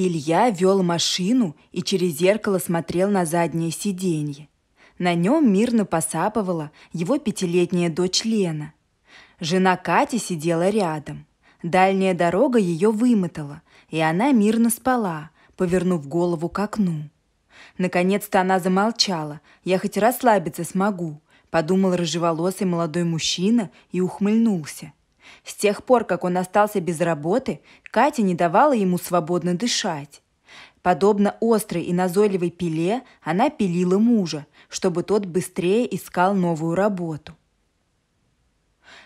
Илья вел машину и через зеркало смотрел на заднее сиденье. На нем мирно посапывала его пятилетняя дочь Лена. Жена Катя сидела рядом. Дальняя дорога ее вымотала, и она мирно спала, повернув голову к окну. Наконец-то она замолчала. «Я хоть расслабиться смогу», – подумал рыжеволосый молодой мужчина и ухмыльнулся. С тех пор, как он остался без работы, Катя не давала ему свободно дышать. Подобно острой и назойливой пиле, она пилила мужа, чтобы тот быстрее искал новую работу.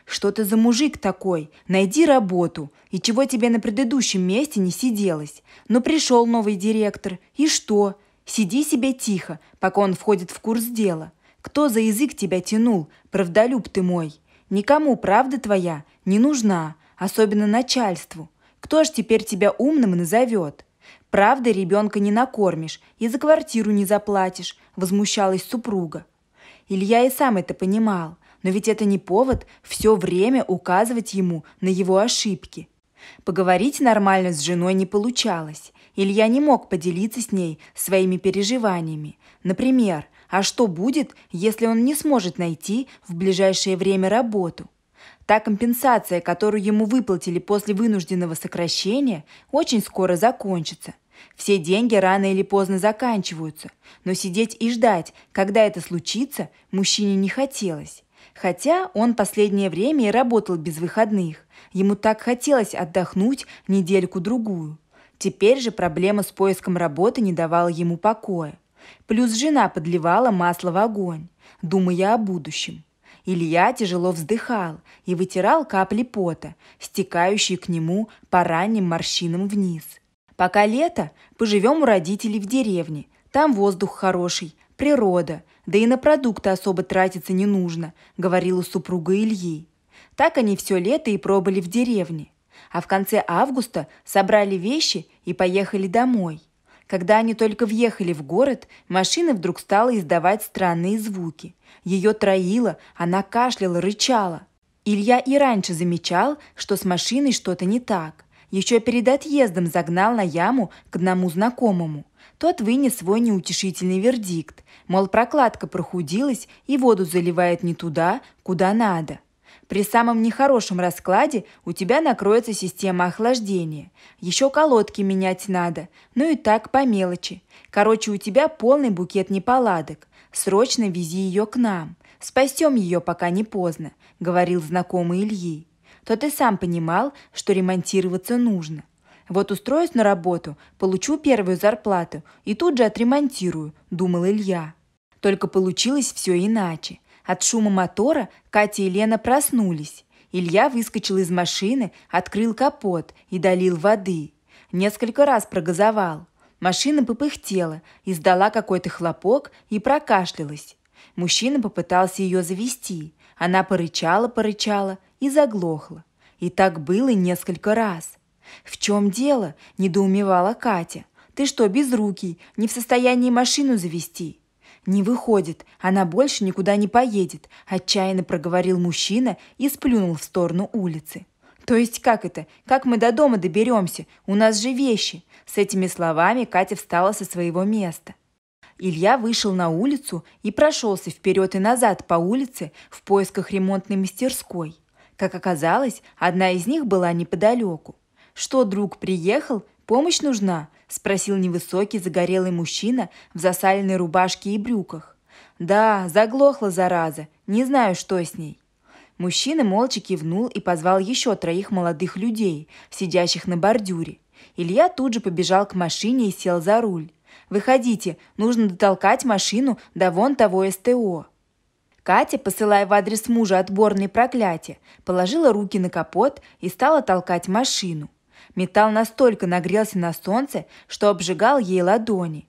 «Что ты за мужик такой? Найди работу. И чего тебе на предыдущем месте не сиделось? Но пришел новый директор. И что? Сиди себе тихо, пока он входит в курс дела. Кто за язык тебя тянул, правдолюб ты мой? Никому правда твоя не нужна, особенно начальству. Кто ж теперь тебя умным назовет? Правда, ребенка не накормишь и за квартиру не заплатишь, возмущалась супруга. Илья и сам это понимал, но ведь это не повод все время указывать ему на его ошибки. Поговорить нормально с женой не получалось. Илья не мог поделиться с ней своими переживаниями. Например, а что будет, если он не сможет найти в ближайшее время работу? Та компенсация, которую ему выплатили после вынужденного сокращения, очень скоро закончится. Все деньги рано или поздно заканчиваются, но сидеть и ждать, когда это случится, мужчине не хотелось. Хотя он последнее время и работал без выходных. Ему так хотелось отдохнуть недельку-другую. Теперь же проблема с поиском работы не давала ему покоя. Плюс жена подливала масло в огонь, думая о будущем. Илья тяжело вздыхал и вытирал капли пота, стекающие к нему по ранним морщинам вниз. «Пока лето, поживем у родителей в деревне. Там воздух хороший, природа, да и на продукты особо тратиться не нужно», — говорила супруга Ильи. Так они все лето и пробыли в деревне. А в конце августа собрали вещи и поехали домой. Когда они только въехали в город, машина вдруг стала издавать странные звуки. Ее троило, она кашляла, рычала. Илья и раньше замечал, что с машиной что-то не так. Еще перед отъездом загнал на яму к одному знакомому. Тот вынес свой неутешительный вердикт, мол, прокладка прохудилась и воду заливает не туда, куда надо. При самом нехорошем раскладе у тебя накроется система охлаждения. Еще колодки менять надо, ну и так по мелочи. Короче, у тебя полный букет неполадок. Срочно вези ее к нам. Спасем ее, пока не поздно», — говорил знакомый Ильи. Тот и сам понимал, что ремонтироваться нужно. Вот устроюсь на работу, получу первую зарплату и тут же отремонтирую, думал Илья. Только получилось все иначе. От шума мотора Катя и Лена проснулись. Илья выскочил из машины, открыл капот и долил воды. Несколько раз прогазовал. Машина попыхтела, издала какой-то хлопок и прокашлялась. Мужчина попытался ее завести. Она порычала-порычала и заглохла. И так было несколько раз. «В чем дело?» – недоумевала Катя. «Ты что, безрукий, не в состоянии машину завести?» «Не выходит, она больше никуда не поедет», – отчаянно проговорил мужчина и сплюнул в сторону улицы. «То есть как это? Как мы до дома доберемся? У нас же вещи!» С этими словами Катя встала со своего места. Илья вышел на улицу и прошелся вперед и назад по улице в поисках ремонтной мастерской. Как оказалось, одна из них была неподалеку. «Что, друг, приехал? Помощь нужна?» – спросил невысокий загорелый мужчина в засаленной рубашке и брюках. «Да, заглохла зараза. Не знаю, что с ней». Мужчина молча кивнул и позвал еще троих молодых людей, сидящих на бордюре. Илья тут же побежал к машине и сел за руль. «Выходите, нужно дотолкать машину до вон того СТО». Катя, посылая в адрес мужа отборные проклятия, положила руки на капот и стала толкать машину. Металл настолько нагрелся на солнце, что обжигал ей ладони.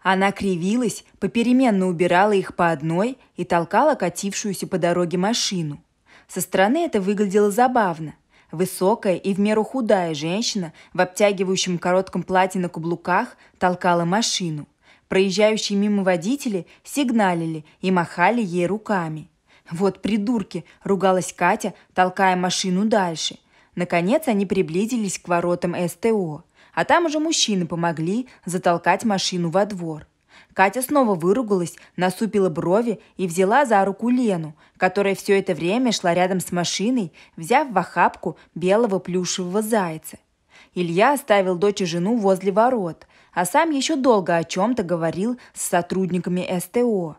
Она кривилась, попеременно убирала их по одной и толкала катившуюся по дороге машину. Со стороны это выглядело забавно. Высокая и в меру худая женщина в обтягивающем коротком платье на каблуках толкала машину. Проезжающие мимо водители сигналили и махали ей руками. «Вот придурки!» – ругалась Катя, толкая машину дальше – Наконец они приблизились к воротам СТО. а там уже мужчины помогли затолкать машину во двор. Катя снова выругалась, насупила брови и взяла за руку Лену, которая все это время шла рядом с машиной, взяв в охапку белого плюшевого зайца. Илья оставил дочь и жену возле ворот, а сам еще долго о чем-то говорил с сотрудниками СТО.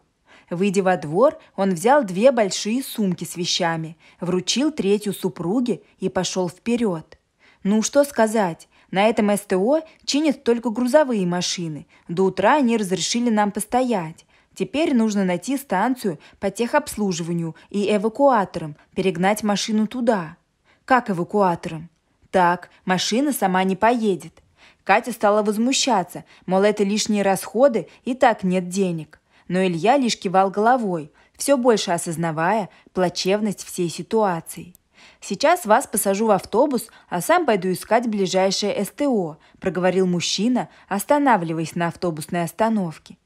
Выйдя во двор, он взял две большие сумки с вещами, вручил третью супруге и пошел вперед. Ну, что сказать, на этом СТО чинят только грузовые машины. До утра они разрешили нам постоять. Теперь нужно найти станцию по техобслуживанию и эвакуаторам, перегнать машину туда. Как эвакуатором? Так, машина сама не поедет. Катя стала возмущаться, мол, это лишние расходы и так нет денег. Но Илья лишь кивал головой, все больше осознавая плачевность всей ситуации. «Сейчас вас посажу в автобус, а сам пойду искать ближайшее СТО», – проговорил мужчина, останавливаясь на автобусной остановке.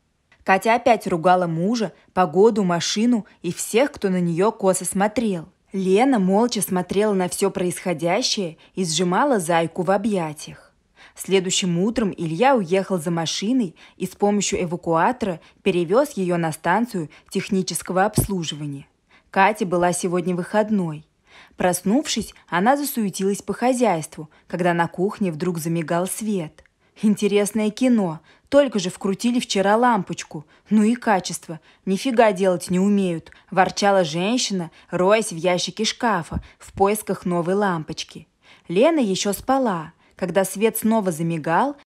Катя опять ругала мужа, погоду, машину и всех, кто на нее косо смотрел. Лена молча смотрела на все происходящее и сжимала зайку в объятиях. Следующим утром Илья уехал за машиной и с помощью эвакуатора перевез ее на станцию технического обслуживания. Катя была сегодня выходной. Проснувшись, она засуетилась по хозяйству, когда на кухне вдруг замигал свет. Интересное кино. Только же вкрутили вчера лампочку. Ну и качество. Нифига делать не умеют. Ворчала женщина, роясь в ящике шкафа в поисках новой лампочки. Лена еще спала. Когда свет снова замигал,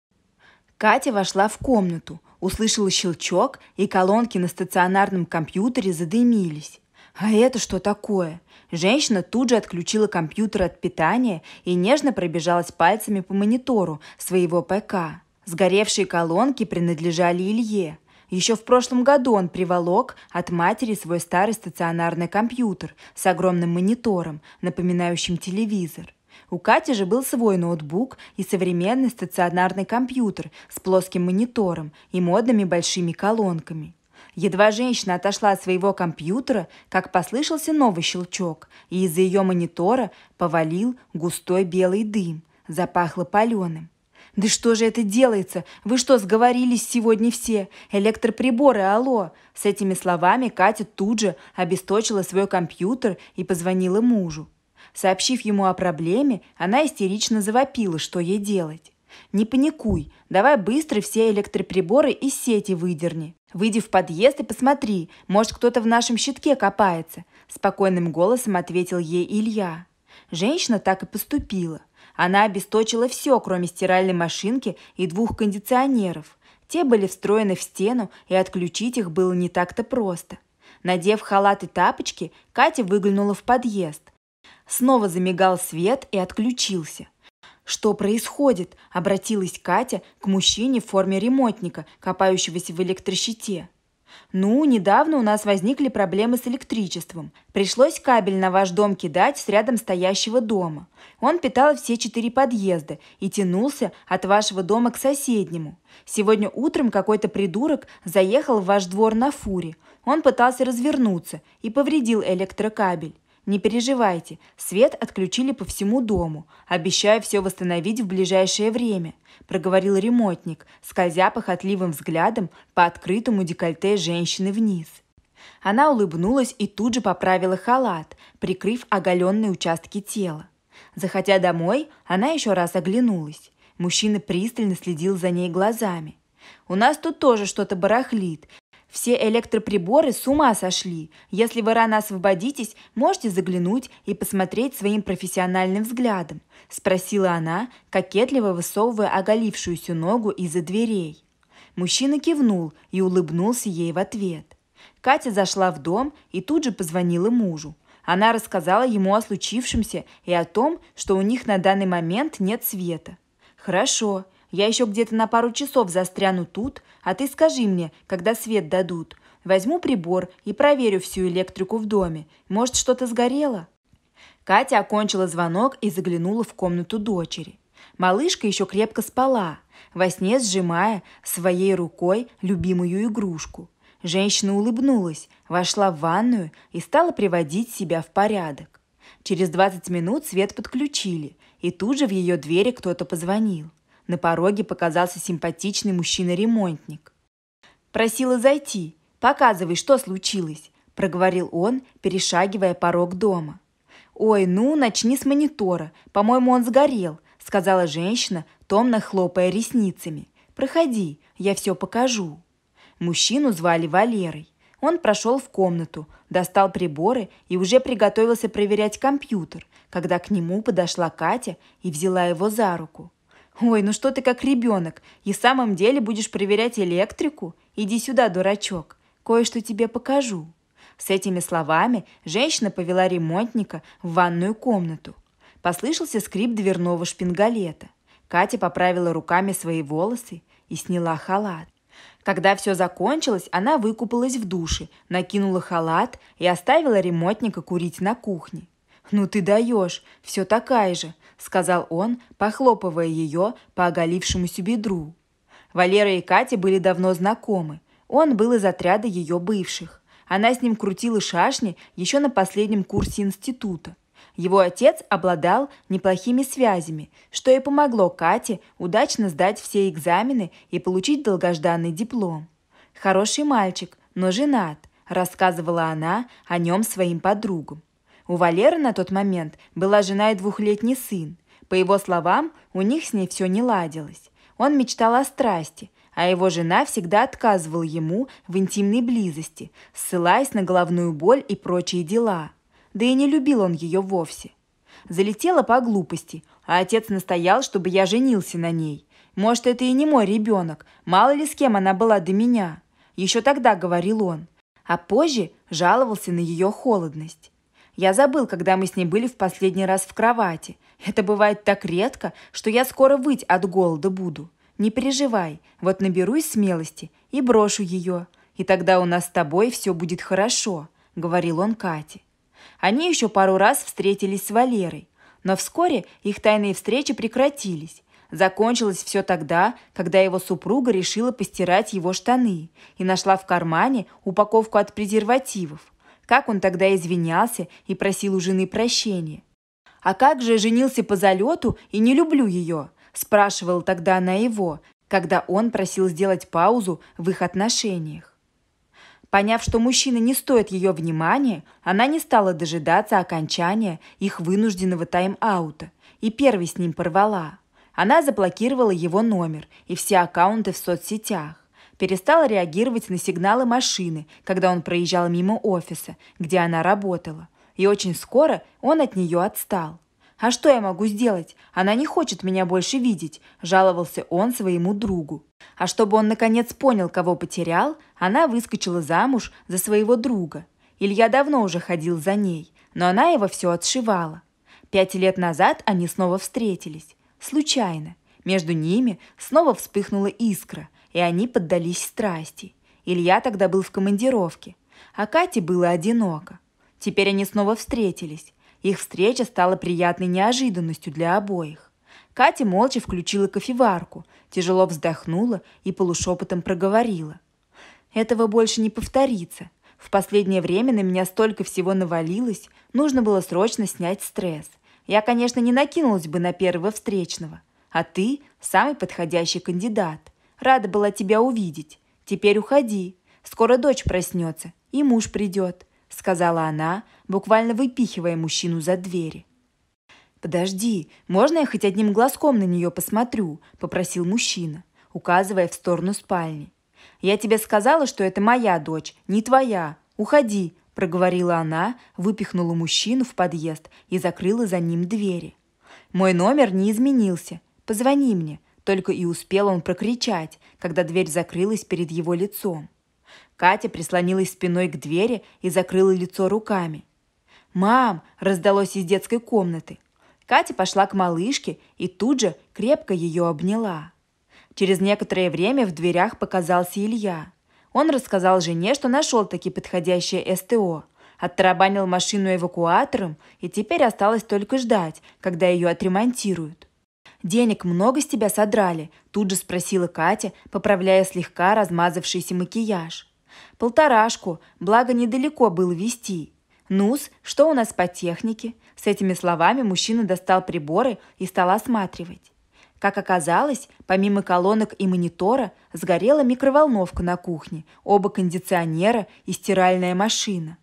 Катя вошла в комнату, услышала щелчок, и колонки на стационарном компьютере задымились. А это что такое? Женщина тут же отключила компьютер от питания и нежно пробежалась пальцами по монитору своего ПК. Сгоревшие колонки принадлежали Илье. Еще в прошлом году он приволок от матери свой старый стационарный компьютер с огромным монитором, напоминающим телевизор. У Кати же был свой ноутбук и современный стационарный компьютер с плоским монитором и модными большими колонками – Едва женщина отошла от своего компьютера, как послышался новый щелчок, и из-за ее монитора повалил густой белый дым. Запахло паленым. «Да что же это делается? Вы что, сговорились сегодня все? Электроприборы, алло!» С этими словами Катя тут же обесточила свой компьютер и позвонила мужу. Сообщив ему о проблеме, она истерично завопила, что ей делать. «Не паникуй, давай быстро все электроприборы из сети выдерни. Выйди в подъезд и посмотри, может, кто-то в нашем щитке копается», – спокойным голосом ответил ей Илья. Женщина так и поступила. Она обесточила все, кроме стиральной машинки и двух кондиционеров. Те были встроены в стену, и отключить их было не так-то просто. Надев халат и тапочки, Катя выглянула в подъезд. Снова замигал свет и отключился. «Что происходит?» – обратилась Катя к мужчине в форме ремонтника, копающегося в электрощите. «Ну, недавно у нас возникли проблемы с электричеством. Пришлось кабель на ваш дом кидать с рядом стоящего дома. Он питал все четыре подъезда и тянулся от вашего дома к соседнему. Сегодня утром какой-то придурок заехал в ваш двор на фуре. Он пытался развернуться и повредил электрокабель. Не переживайте, свет отключили по всему дому. Обещаю все восстановить в ближайшее время», – проговорил ремонтник, скользя похотливым взглядом по открытому декольте женщины вниз. Она улыбнулась и тут же поправила халат, прикрыв оголенные участки тела. Заходя домой, она еще раз оглянулась. Мужчина пристально следил за ней глазами. «У нас тут тоже что-то барахлит. Все электроприборы с ума сошли. Если вы рано освободитесь, можете заглянуть и посмотреть своим профессиональным взглядом», – спросила она, кокетливо высовывая оголившуюся ногу из-за дверей. Мужчина кивнул и улыбнулся ей в ответ. Катя зашла в дом и тут же позвонила мужу. Она рассказала ему о случившемся и о том, что у них на данный момент нет света. «Хорошо, я еще где-то на пару часов застряну тут, а ты скажи мне, когда свет дадут. Возьму прибор и проверю всю электрику в доме. Может, что-то сгорело?» Катя окончила звонок и заглянула в комнату дочери. Малышка еще крепко спала, во сне сжимая своей рукой любимую игрушку. Женщина улыбнулась, вошла в ванную и стала приводить себя в порядок. Через 20 минут свет подключили, и тут же в ее двери кто-то позвонил. На пороге показался симпатичный мужчина-ремонтник. «Просила зайти. Показывай, что случилось», – проговорил он, перешагивая порог дома. «Ой, ну, начни с монитора. По-моему, он сгорел», – сказала женщина, томно хлопая ресницами. «Проходи, я все покажу». Мужчину звали Валерой. Он прошел в комнату, достал приборы и уже приготовился проверять компьютер, когда к нему подошла Катя и взяла его за руку. «Ой, ну что ты как ребенок, и в самом деле будешь проверять электрику? Иди сюда, дурачок, кое-что тебе покажу». С этими словами женщина повела ремонтника в ванную комнату. Послышался скрип дверного шпингалета. Катя поправила руками свои волосы и сняла халат. Когда все закончилось, она выкупалась в душе, накинула халат и оставила ремонтника курить на кухне. «Ну ты даешь, все такая же», — сказал он, похлопывая ее по оголившемуся бедру. Валера и Катя были давно знакомы. Он был из отряда ее бывших. Она с ним крутила шашни еще на последнем курсе института. Его отец обладал неплохими связями, что и помогло Кате удачно сдать все экзамены и получить долгожданный диплом. «Хороший мальчик, но женат», – рассказывала она о нем своим подругам. У Валеры на тот момент была жена и двухлетний сын. По его словам, у них с ней все не ладилось. Он мечтал о страсти, а его жена всегда отказывала ему в интимной близости, ссылаясь на головную боль и прочие дела – да и не любил он ее вовсе. Залетела по глупости, а отец настоял, чтобы я женился на ней. Может, это и не мой ребенок, мало ли с кем она была до меня. Еще тогда говорил он, а позже жаловался на ее холодность. Я забыл, когда мы с ней были в последний раз в кровати. Это бывает так редко, что я скоро выть от голода буду. Не переживай, вот наберусь смелости и брошу ее. И тогда у нас с тобой все будет хорошо», — говорил он Кате. Они еще пару раз встретились с Валерой, но вскоре их тайные встречи прекратились. Закончилось все тогда, когда его супруга решила постирать его штаны и нашла в кармане упаковку от презервативов. Как он тогда извинялся и просил у жены прощения. «А как же женился по залету и не люблю ее?» – спрашивала тогда она его, когда он просил сделать паузу в их отношениях. Поняв, что мужчина не стоит ее внимания, она не стала дожидаться окончания их вынужденного тайм-аута и первой с ним порвала. Она заблокировала его номер и все аккаунты в соцсетях. Перестала реагировать на сигналы машины, когда он проезжал мимо офиса, где она работала. И очень скоро он от нее отстал. «А что я могу сделать? Она не хочет меня больше видеть», – жаловался он своему другу. А чтобы он наконец понял, кого потерял, она выскочила замуж за своего друга. Илья давно уже ходил за ней, но она его все отшивала. Пять лет назад они снова встретились. Случайно. Между ними снова вспыхнула искра, и они поддались страсти. Илья тогда был в командировке, а Кате было одиноко. Теперь они снова встретились. Их встреча стала приятной неожиданностью для обоих. Катя молча включила кофеварку, тяжело вздохнула и полушепотом проговорила. «Этого больше не повторится. В последнее время на меня столько всего навалилось, нужно было срочно снять стресс. Я, конечно, не накинулась бы на первого встречного. А ты – самый подходящий кандидат. Рада была тебя увидеть. Теперь уходи. Скоро дочь проснется, и муж придет сказала она, буквально выпихивая мужчину за двери. «Подожди, можно я хоть одним глазком на нее посмотрю?» – попросил мужчина, указывая в сторону спальни. «Я тебе сказала, что это моя дочь, не твоя. Уходи!» – проговорила она, выпихнула мужчину в подъезд и закрыла за ним двери. «Мой номер не изменился. Позвони мне», – только и успел он прокричать, когда дверь закрылась перед его лицом. Катя прислонилась спиной к двери и закрыла лицо руками. «Мам!» – раздалось из детской комнаты. Катя пошла к малышке и тут же крепко ее обняла. Через некоторое время в дверях показался Илья. Он рассказал жене, что нашел таки подходящее СТО, оттарабанил машину эвакуатором и теперь осталось только ждать, когда ее отремонтируют. «Денег много с тебя содрали?» – тут же спросила Катя, поправляя слегка размазавшийся макияж. Полторашку, благо недалеко было вести. Нус, что у нас по технике? С этими словами мужчина достал приборы и стал осматривать. Как оказалось, помимо колонок и монитора, сгорела микроволновка на кухне, оба кондиционера и стиральная машина.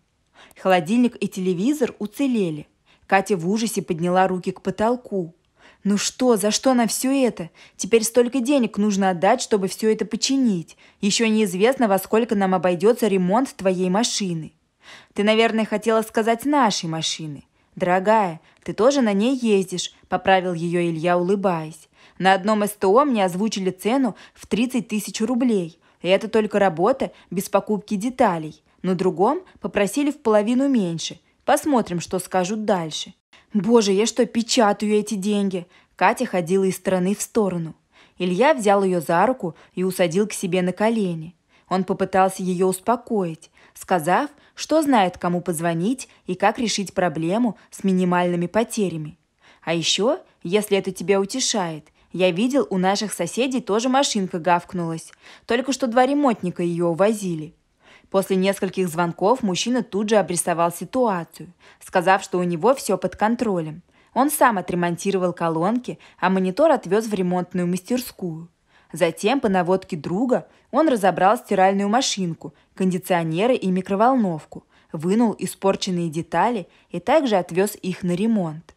Холодильник и телевизор уцелели. Катя в ужасе подняла руки к потолку. Ну что, за что на все это? Теперь столько денег нужно отдать, чтобы все это починить. Еще неизвестно, во сколько нам обойдется ремонт твоей машины. Ты, наверное, хотела сказать нашей машины. Дорогая, ты тоже на ней ездишь, поправил ее Илья, улыбаясь. На одном СТО мне озвучили цену в 30 тысяч рублей. И это только работа без покупки деталей. На другом попросили в половину меньше. Посмотрим, что скажут дальше. Боже, я что, печатаю эти деньги? Катя ходила из стороны в сторону. Илья взял ее за руку и усадил к себе на колени. Он попытался ее успокоить, сказав, что знает, кому позвонить и как решить проблему с минимальными потерями. А еще, если это тебя утешает, я видел, у наших соседей тоже машинка гавкнулась. Только что два ремонтника ее увозили. После нескольких звонков мужчина тут же обрисовал ситуацию, сказав, что у него все под контролем. Он сам отремонтировал колонки, а монитор отвез в ремонтную мастерскую. Затем, по наводке друга, он разобрал стиральную машинку, кондиционеры и микроволновку, вынул испорченные детали и также отвез их на ремонт.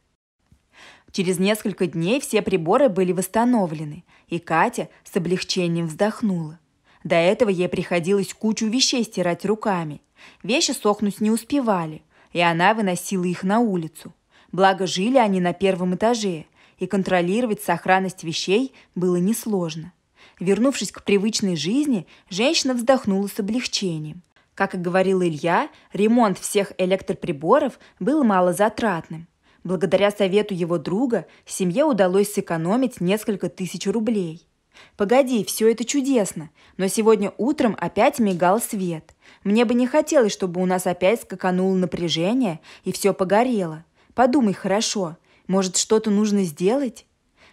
Через несколько дней все приборы были восстановлены, и Катя с облегчением вздохнула. До этого ей приходилось кучу вещей стирать руками. Вещи сохнуть не успевали, и она выносила их на улицу. Благо жили они на первом этаже, и контролировать сохранность вещей было несложно. Вернувшись к привычной жизни, женщина вздохнула с облегчением. Как и говорил Илья, ремонт всех электроприборов был малозатратным. Благодаря совету его друга семье удалось сэкономить несколько тысяч рублей. Погоди, все это чудесно, но сегодня утром опять мигал свет. Мне бы не хотелось, чтобы у нас опять скакануло напряжение и все погорело. Подумай хорошо, может что-то нужно сделать?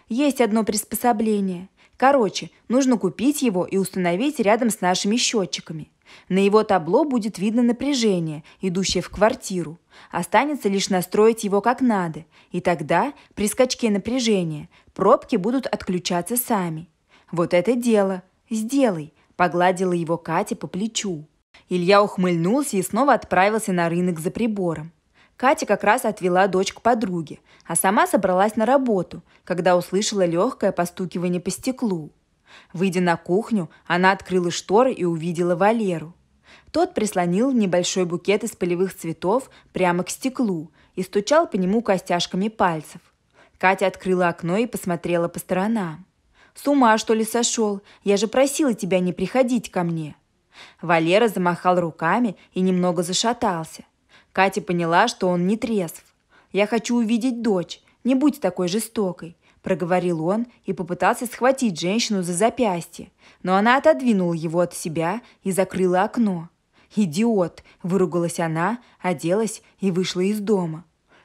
Есть одно приспособление. Короче, нужно купить его и установить рядом с нашими счетчиками. На его табло будет видно напряжение, идущее в квартиру. Останется лишь настроить его как надо, и тогда, при скачке напряжения, пробки будут отключаться сами. «Вот это дело! Сделай!» – погладила его Катя по плечу. Илья ухмыльнулся и снова отправился на рынок за прибором. Катя как раз отвела дочь к подруге, а сама собралась на работу, когда услышала легкое постукивание по стеклу. Выйдя на кухню, она открыла шторы и увидела Валеру. Тот прислонил небольшой букет из полевых цветов прямо к стеклу и стучал по нему костяшками пальцев. Катя открыла окно и посмотрела по сторонам. С ума, что ли, сошел? Я же просила тебя не приходить ко мне». Валера замахал руками и немного зашатался. Катя поняла, что он не трезв. «Я хочу увидеть дочь. Не будь такой жестокой», – проговорил он и попытался схватить женщину за запястье, но она отодвинула его от себя и закрыла окно. «Идиот!» – выругалась она, оделась и вышла из дома.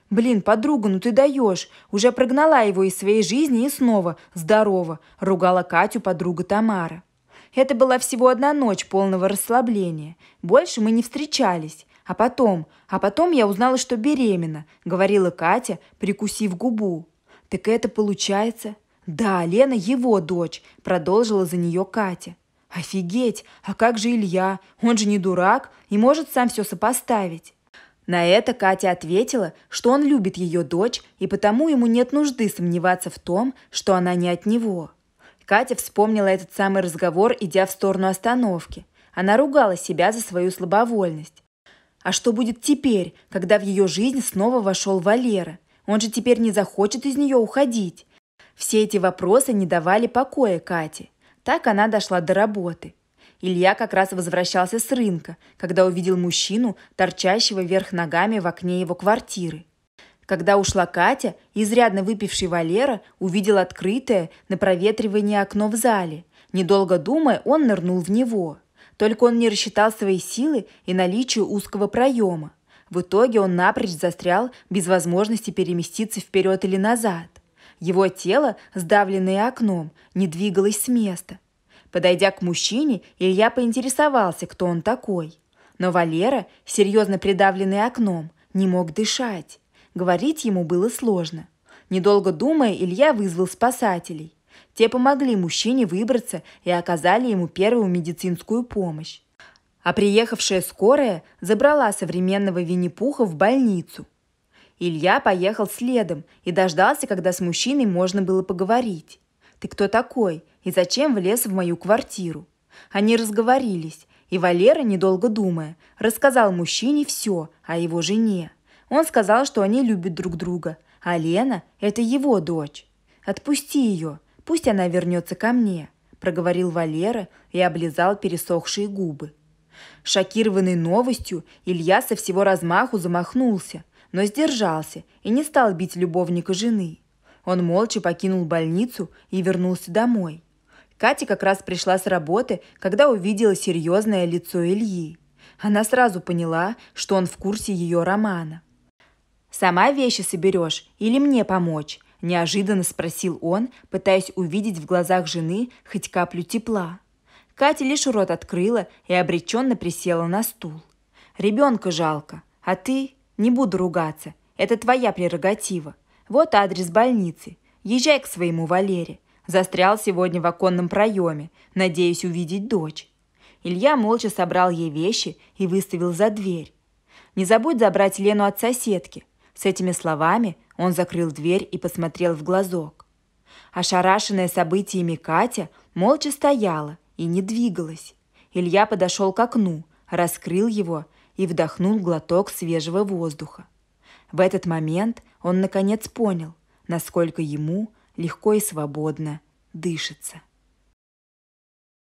«Блин, подруга, ну ты даешь! Уже прогнала его из своей жизни и снова здорово!» – ругала Катю подруга Тамара. Это была всего одна ночь полного расслабления. Больше мы не встречались. А потом, а потом я узнала, что беременна, говорила Катя, прикусив губу. Так это получается? Да, Лена его дочь, продолжила за нее Катя. Офигеть, а как же Илья? Он же не дурак и может сам все сопоставить. На это Катя ответила, что он любит ее дочь, и потому ему нет нужды сомневаться в том, что она не от него. Катя вспомнила этот самый разговор, идя в сторону остановки. Она ругала себя за свою слабовольность. А что будет теперь, когда в ее жизнь снова вошел Валера? Он же теперь не захочет из нее уходить. Все эти вопросы не давали покоя Кате. Так она дошла до работы. Илья как раз возвращался с рынка, когда увидел мужчину, торчащего вверх ногами в окне его квартиры. Когда ушла Катя, изрядно выпивший Валера увидел открытое на проветривание окно в зале. Недолго думая, он нырнул в него. Только он не рассчитал свои силы и наличие узкого проема. В итоге он напрочь застрял без возможности переместиться вперед или назад. Его тело, сдавленное окном, не двигалось с места. Подойдя к мужчине, Илья поинтересовался, кто он такой. Но Валера, серьезно придавленный окном, не мог дышать. Говорить ему было сложно. Недолго думая, Илья вызвал спасателей. Те помогли мужчине выбраться и оказали ему первую медицинскую помощь. А приехавшая скорая забрала современного Винни-Пуха в больницу. Илья поехал следом и дождался, когда с мужчиной можно было поговорить. «Ты кто такой? И зачем влез в мою квартиру?» Они разговорились, и Валера, недолго думая, рассказал мужчине все о его жене. Он сказал, что они любят друг друга, а Лена – это его дочь. «Отпусти ее, пусть она вернется ко мне», – проговорил Валера и облизал пересохшие губы. Шокированный новостью, Илья со всего размаху замахнулся, но сдержался и не стал бить любовника жены. Он молча покинул больницу и вернулся домой. Катя как раз пришла с работы, когда увидела серьезное лицо Ильи. Она сразу поняла, что он в курсе ее романа. «Сама вещи соберешь или мне помочь?» – неожиданно спросил он, пытаясь увидеть в глазах жены хоть каплю тепла. Катя лишь рот открыла и обреченно присела на стул. «Ребенка жалко, а ты...» «Не буду ругаться, это твоя прерогатива. Вот адрес больницы. Езжай к своему Валере. Застрял сегодня в оконном проеме. Надеюсь увидеть дочь». Илья молча собрал ей вещи и выставил за дверь. «Не забудь забрать Лену от соседки». С этими словами он закрыл дверь и посмотрел в глазок. Ошарашенная событиями Катя молча стояла и не двигалась. Илья подошел к окну, раскрыл его и вдохнул глоток свежего воздуха. В этот момент он наконец понял, насколько ему легко и свободно дышится.